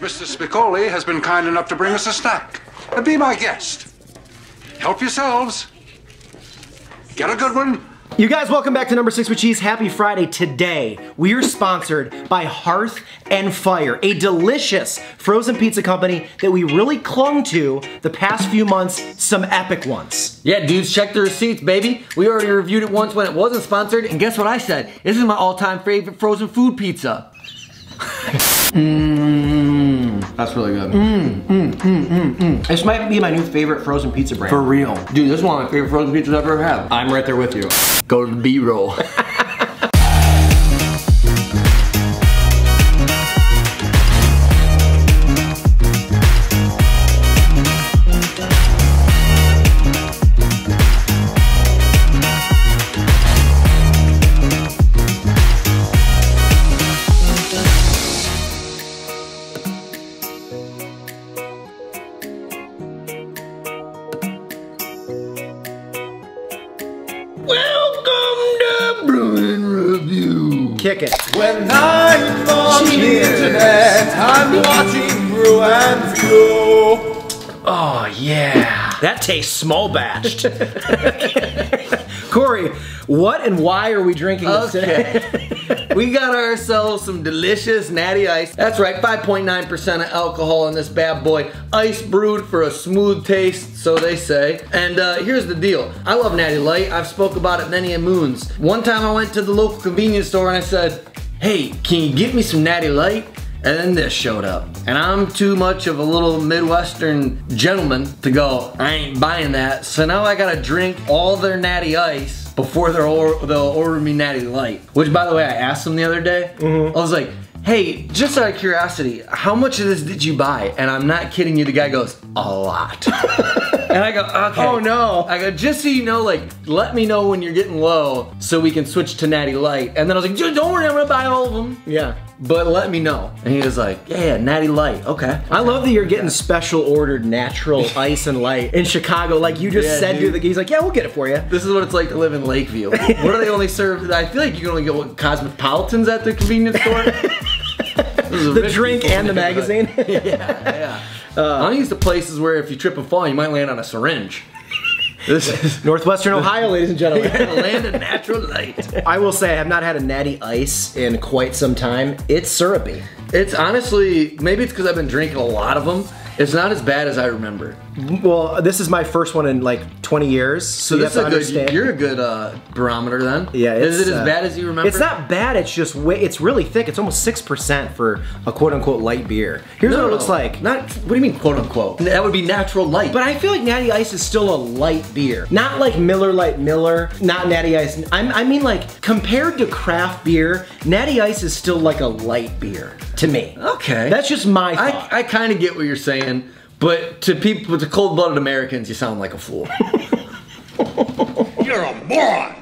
Mr. Spicoli has been kind enough to bring us a snack. Uh, Be my guest. Help yourselves. Get a good one. You guys, welcome back to Number 6 with Cheese. Happy Friday. Today, we are sponsored by Hearth and Fire, a delicious frozen pizza company that we really clung to the past few months, some epic ones. Yeah, dudes, check the receipts, baby. We already reviewed it once when it wasn't sponsored, and guess what I said? This is my all-time favorite frozen food pizza. Mmm, that's really good. Mmm. This might be my new favorite frozen pizza brand. For real. Dude, this is one of my favorite frozen pizzas I've ever had. I'm right there with you. Go to the B-roll. Welcome to Bruin Review. Kick it. When I'm on the internet, I'm watching Brew and View. Oh, yeah. That tastes small batched. Corey, what and why are we drinking this today? We got ourselves some delicious natty ice. That's right, 5.9% of alcohol in this bad boy. Ice brewed for a smooth taste, so they say. And uh, here's the deal. I love Natty Light. I've spoke about it many a moons. One time I went to the local convenience store and I said, hey, can you get me some Natty Light? And then this showed up. And I'm too much of a little Midwestern gentleman to go, I ain't buying that. So now I gotta drink all their natty ice before they'll, or they'll order me natty light. Which by the way, I asked them the other day. Mm-hmm. I was like, hey, just out of curiosity, how much of this did you buy? And I'm not kidding you, the guy goes, a lot. and I go, okay. Oh, no. I go, just so you know, like, let me know when you're getting low so we can switch to natty light. And then I was like, don't worry, I'm gonna buy all of them. Yeah. But let me know. And he was like, yeah, natty light, okay. I love that you're getting special ordered natural ice and light in Chicago. Like you just Yeah, said to dude. the he's like, yeah, we'll get it for you. This is what it's like to live in Lakeview. what do they only serve? I feel like you can only get what, cosmopolitans at the convenience store. The drink and the magazine. yeah, yeah. Uh, I'm used to places where if you trip and fall, you might land on a syringe. This is Northwestern Ohio, ladies and gentlemen. land of natural light. I will say I have not had a natty ice in quite some time. It's syrupy. It's honestly, maybe it's because I've been drinking a lot of them. It's not as bad as I remember. Well, this is my first one in like 20 years, so, So you have a to good. understand. You're a good uh, barometer then. yeah, Is it as uh, bad as you remember? It's not bad. It's just way. It's really thick. It's almost six percent for a quote unquote light beer. Here's No, what it looks like. Not. What do you mean, quote unquote? That would be natural light. But I feel like Natty Ice is still a light beer. Not like Miller Lite Miller, not Natty Ice. I'm, I mean like compared to craft beer, Natty Ice is still like a light beer to me. okay. That's just my thought. I, I kind of get what you're saying, but to people, to cold-blooded Americans, you sound like a fool. You're a moron.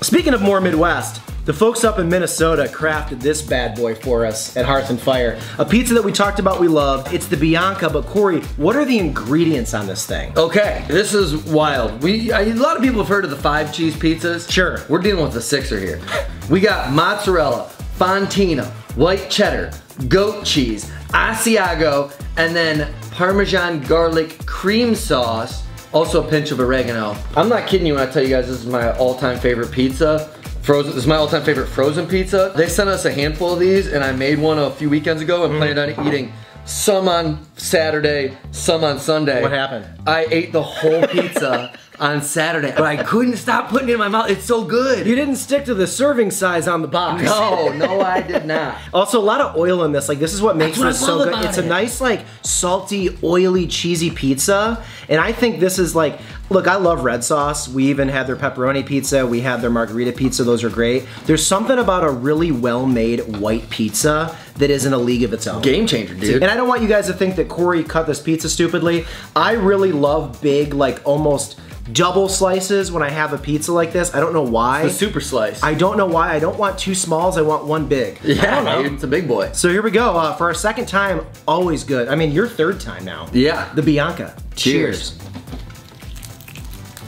Speaking of more Midwest, the folks up in Minnesota crafted this bad boy for us at Hearth and Fire. A pizza that we talked about we love. It's the Bianca, but Corey, what are the ingredients on this thing? Okay, this is wild. We I, a lot of people have heard of the five cheese pizzas. Sure. We're dealing with the sixer here. We got mozzarella, fontina, white cheddar, goat cheese, Asiago, and then Parmesan garlic cream sauce. Also a pinch of oregano. I'm not kidding you when I tell you guys this is my all-time favorite pizza. Frozen, this is my all-time favorite frozen pizza. They sent us a handful of these and I made one a few weekends ago and planned on eating some on Saturday, some on Sunday. What happened? I ate the whole pizza on Saturday, but I couldn't stop putting it in my mouth. It's so good. You didn't stick to the serving size on the box. No, no, I did not. Also, a lot of oil in this. Like, this is what makes what I this so good. It's a nice, like, salty, oily, cheesy pizza. And I think this is like, look, I love red sauce. We even had their pepperoni pizza. We had their Margherita pizza. Those are great. There's something about a really well-made white pizza that is in a league of its own. Game changer, dude. And I don't want you guys to think that Corey cut this pizza stupidly. I really love big, like, almost double slices when I have a pizza like this. I don't know why. It's The super slice. I don't know why. I don't want two smalls. I want one big. Yeah, it's a big boy. So here we go. Uh, for our second time, always good. I mean, your third time now. Yeah. The Bianca. Cheers.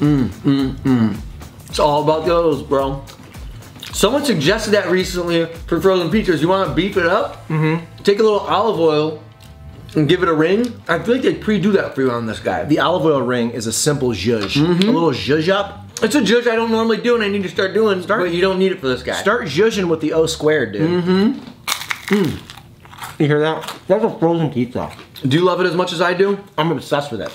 It's all about those, bro. Someone suggested that recently for frozen pizzas. You want to beef it up? Mm-hmm. Take a little olive oil and give it a ring. I feel like they pre-do that for you on this guy. The olive oil ring is a simple zhuzh. Mm-hmm. A little zhuzh up. It's a judge I don't normally do and I need to start doing, Start- but you don't need it for this guy. Start zhuzhing with the O squared, dude. Mm-hmm. You hear that? That's a frozen pizza. Do you love it as much as I do? I'm obsessed with it.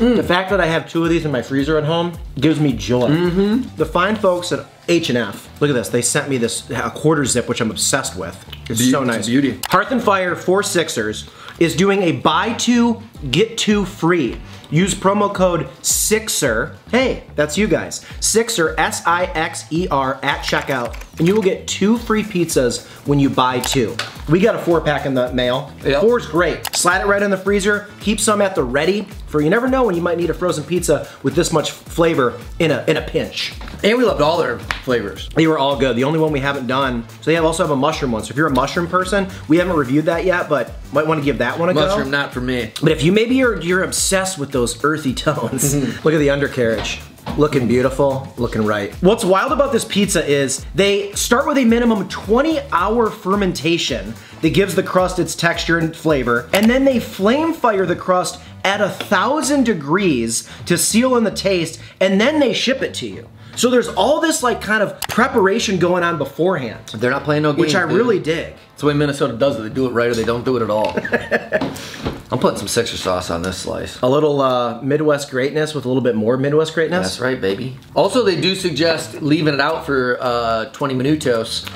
The fact that I have two of these in my freezer at home gives me joy. Mm-hmm. The fine folks at H&F, look at this. They sent me this a quarter zip, which I'm obsessed with. It's Be- so it's nice. beauty. Hearth and Fire for Sixers is doing a buy two, get two free. Use promo code SIXER. Hey, that's you guys. SIXER, S I X E R, at checkout, and you will get two free pizzas when you buy two. We got a four pack in the mail. Yep. Four's great. Slide it right in the freezer. Keep some at the ready for you never know when you might need a frozen pizza with this much flavor in a in a pinch. And we loved all their flavors. They were all good. The only one we haven't done, so they have also have a mushroom one. So if you're a mushroom person, we haven't reviewed that yet, but might want to give that one a Mushroom, go. Mushroom, not for me. But if you maybe you're you're obsessed with those earthy tones, look at the undercarriage. Looking beautiful, looking right. What's wild about this pizza is they start with a minimum 20 hour fermentation that gives the crust its texture and flavor, and then they flame fire the crust at a thousand degrees to seal in the taste, and then they ship it to you. So there's all this like kind of preparation going on beforehand, They're not playing no games. which I dude. really dig. That's the way Minnesota does it. They do it right or they don't do it at all. I'm putting some Sixer sauce on this slice. A little uh, Midwest greatness with a little bit more Midwest greatness. That's right, baby. Also, they do suggest leaving it out for uh, 20 minutos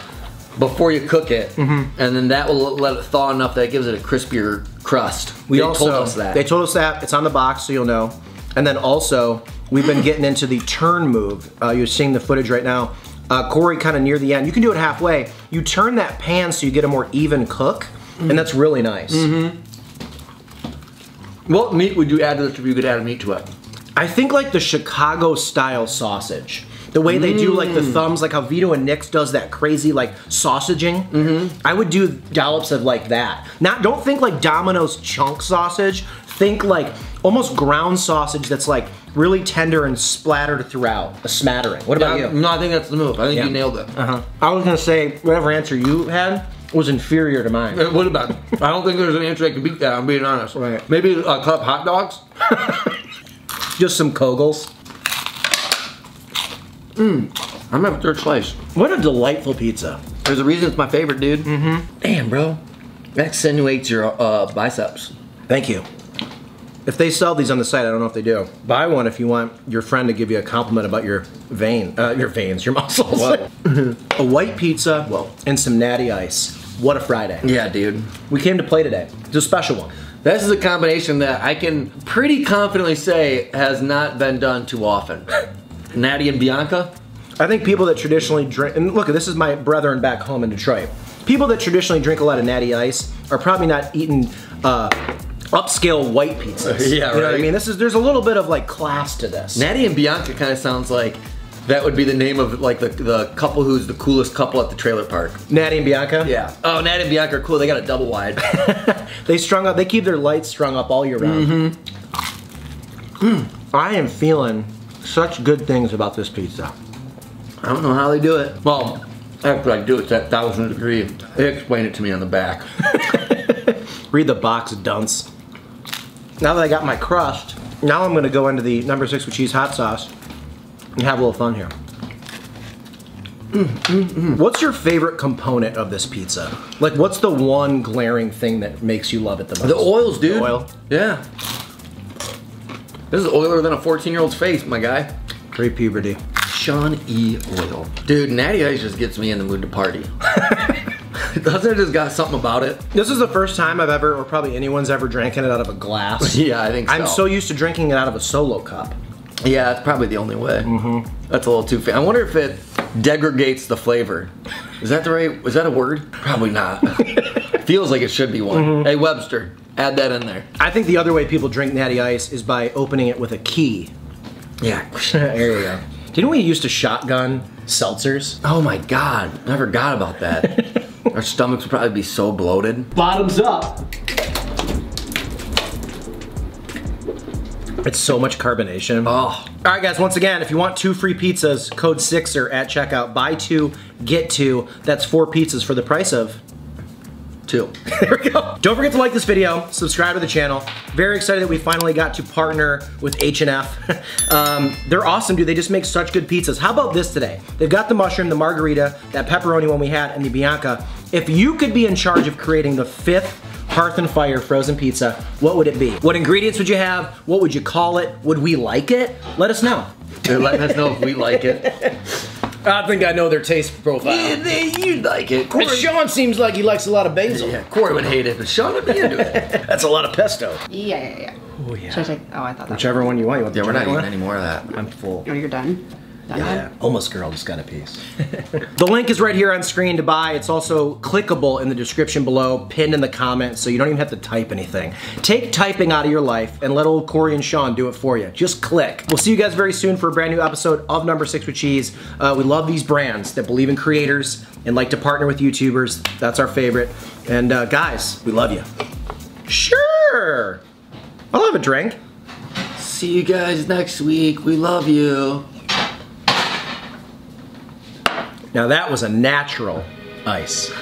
before you cook it, Mm-hmm. and then that will let it thaw enough that it gives it a crispier crust. We they also, told us that. They told us that. It's on the box, so you'll know. And then also, we've been getting into the turn move. Uh, you're seeing the footage right now. Uh, Corey, kind of near the end. You can do it halfway. You turn that pan so you get a more even cook, and that's really nice. Mm-hmm. what meat would you add to this if you could add a meat to it? I think like the Chicago style sausage. The way they do like the Mm. thumbs, like how Vito and Nick's does that crazy like sausaging. Mm-hmm. I would do dollops of like that. Not don't think like Domino's chunk sausage. Think like almost ground sausage that's like really tender and splattered throughout. A smattering. What about Yeah, you? No, I think that's the move. I think Yeah. you nailed it. Uh-huh. I was gonna say whatever answer you had was inferior to mine. Uh, What about? I don't think there's an answer that can beat that. I'm being honest. Right. Maybe a cup hot dogs. Just some Koegels. Mmm. I'm having a third slice. What a delightful pizza. There's a reason it's my favorite, dude. Mm-hmm. Damn, bro. That accentuates your uh, biceps. Thank you. If they sell these on the site, I don't know if they do. Buy one if you want your friend to give you a compliment about your vein, uh, your veins, your muscles. A white pizza Whoa. and some natty ice. What a Friday. Yeah, dude. We came to play today. It's a special one. This is a combination that I can pretty confidently say has not been done too often. Natty and Bianca. I think people that traditionally drink, and look, this is my brethren back home in Detroit. People that traditionally drink a lot of natty ice are probably not eating uh, upscale white pizzas. Yeah, You know what I mean? This is there's a little bit of like class to this. Natty and Bianca kind of sounds like that would be the name of like the, the couple who's the coolest couple at the trailer park. Natty and Bianca. Yeah. Oh, Natty and Bianca are cool. They got a double wide. They strung up. They keep their lights strung up all year round. Mm. I am feeling such good things about this pizza. I don't know how they do it. Well, after I do it, it's that thousand degree. They explain it to me on the back. Read the box, dunce. Now that I got my crust, now I'm gonna go into the number six with cheese hot sauce and have a little fun here. Mm, What's your favorite component of this pizza? Like, what's the one glaring thing that makes you love it the most? The oils, dude. The oil. Yeah. This is oilier than a 14 year old's face, my guy. Pre-puberty. Sean E. Oil. Dude, Natty Ice just gets me in the mood to party. Doesn't it just got something about it? This is the first time I've ever, or probably anyone's ever drinking it out of a glass. Yeah, I think so. I'm so used to drinking it out of a solo cup. Yeah, that's probably the only way. Mm-hmm. That's a little too. Fa- I wonder if it degregates the flavor. Is that the right? Is that a word? Probably not. Feels like it should be one. Hey Webster, add that in there. I think the other way people drink Natty Ice is by opening it with a key. Yeah. there you go. Didn't we used to shotgun seltzers? Oh my God, I forgot about that. Our stomachs would probably be so bloated. Bottoms up. It's so much carbonation. Oh, All right, guys, once again, if you want two free pizzas, code SIXER at checkout. Buy two, get two. That's four pizzas for the price of Two. there we go. Don't forget to like this video, subscribe to the channel. Very excited that we finally got to partner with H&F. um, they're awesome, dude. They just make such good pizzas. How about this today? They've got the mushroom, the Margherita, that pepperoni one we had, and the Bianca. If you could be in charge of creating the fifth Hearth and Fire frozen pizza, what would it be? What ingredients would you have? What would you call it? Would we like it? Let us know. They're letting us know if we like it. I think I know their taste profile. Yeah, they, you'd like it. Corey, Sean seems like he likes a lot of basil. yeah, Corey would hate it, but Sean would be into it. That's a lot of pesto. Yeah, yeah, yeah. Oh yeah. Should I take? Oh, I thought that. Whichever one you want. You want the Yeah, we're not eating any more of that. I'm full. Oh, you're done. Done. Yeah. Almost girl just got a piece. The link is right here on screen to buy. It's also clickable in the description below, pinned in the comments, so you don't even have to type anything. Take typing out of your life and let old Corey and Sean do it for you. Just click. We'll see you guys very soon for a brand new episode of Number Six with Cheese. Uh, we love these brands that believe in creators and like to partner with YouTubers. That's our favorite. And uh, guys, we love you. Sure. I'll have a drink. See you guys next week. We love you. Now that was a natural Ice.